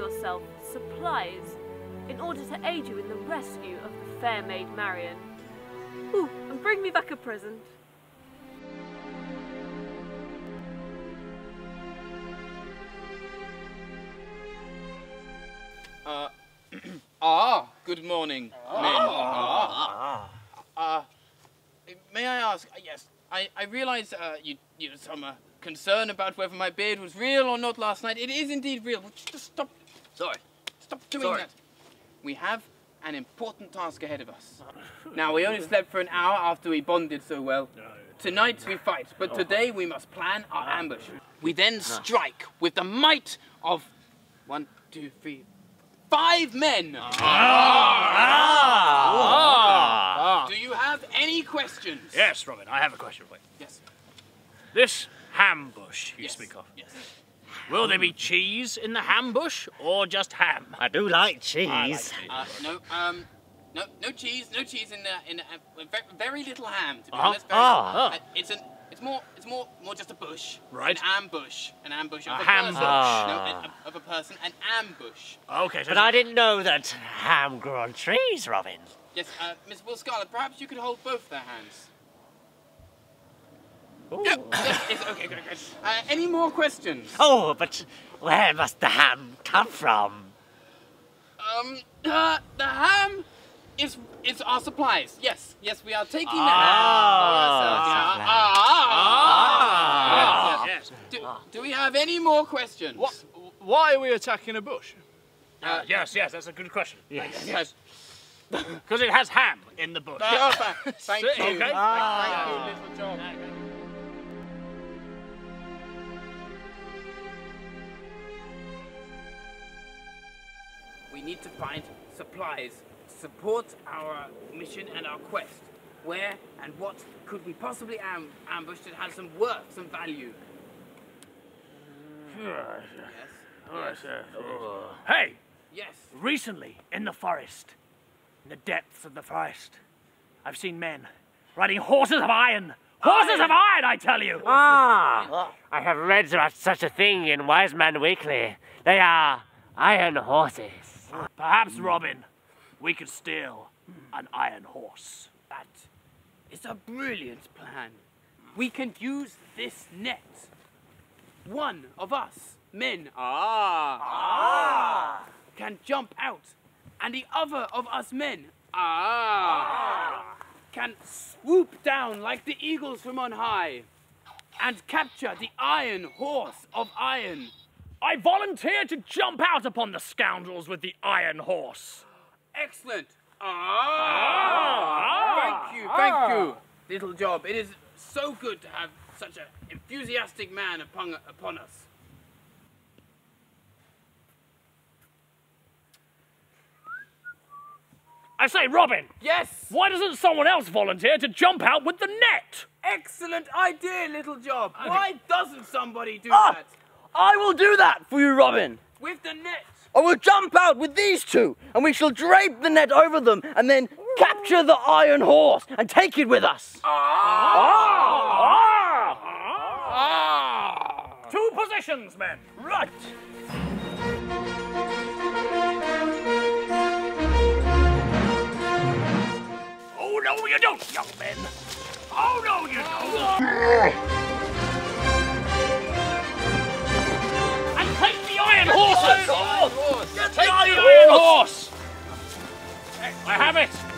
yourself supplies in order to aid you in the rescue of the fair maid Marian. Ooh, and bring me back a present. Uh, ah, good morning, men. Ah. Uh, may I ask? Uh, yes, I I realise uh, you you had some uh, concern about whether my beard was real or not last night. It is indeed real. Would Just stop. Sorry. Stop doing Sorry. that. We have an important task ahead of us. Now we only slept for an hour after we bonded so well. Tonight we fight, but oh. today we must plan our ah. ambush. We then ah. strike with the might of one, two, three, five men. Ah. ah. Do you have any questions? Yes, Robin, I have a question for you. Yes. This ambush you Yes. speak of, Yes. Will there be cheese in the ham bush or just ham? I do like cheese. Like cheese. Uh, no, um, no, no cheese, no cheese in the in the, uh, very, very little ham. To be Uh-huh. honest, very, Ah. uh, it's an it's more it's more more just a bush. Right. An ambush, an ambush of A a, ham person. bush. No, a- of a person, an ambush. Okay, so But I didn't know that ham grew on trees, Robin. Yes, uh, Miss Will Scarlet, perhaps you could hold both their hands. Ooh. yes, yes, okay, good, good. Uh, any more questions? Oh, but where must the ham come from? Um, uh, the ham is is our supplies. Yes, yes, we are taking the ham Ah. for ourselves. Ah. Ah. Ah. Yes, Yes. Do, do we have any more questions? What? Why are we attacking a bush? Uh, yes, yes, that's a good question. Yes. Yes. Because it has ham in the bush. Oh, thank, thank you. Okay. Thank, thank you, little John. We need to find supplies to support our mission and our quest. Where and what could we possibly am- ambush that has some worth, some value? Yes. Yes. Hey, Yes. recently in the forest, in the depths of the forest, I've seen men riding horses of iron. Horses of iron, I tell you! Ah, I have read about such a thing in Wise Man Weekly. They are iron horses. Perhaps, Robin, we could steal an iron horse. That is a brilliant plan. We can use this net. One of us, men, ah, ah. can jump out, and the other of us men, ah, ah, can swoop down like the eagles from on high, and capture the iron horse of iron. I volunteer to jump out upon the scoundrels with the iron horse. Excellent. Ah, thank you, thank you. Little job. It is so good to have such an enthusiastic man upon upon us. I say, Robin, Yes. why doesn't someone else volunteer to jump out with the net? Excellent idea, little job. Why doesn't somebody do Ah! that I will do that for you, Robin. with the net? I will jump out with these two, and we shall drape the net over them, and then capture the iron horse and take it with us. Ah! Two positions, men. Right. Oh, no, you don't, young men. Oh, no, you don't. Iron horses. Horse. Take the iron horse. I have it.